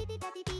Di di da di di da da.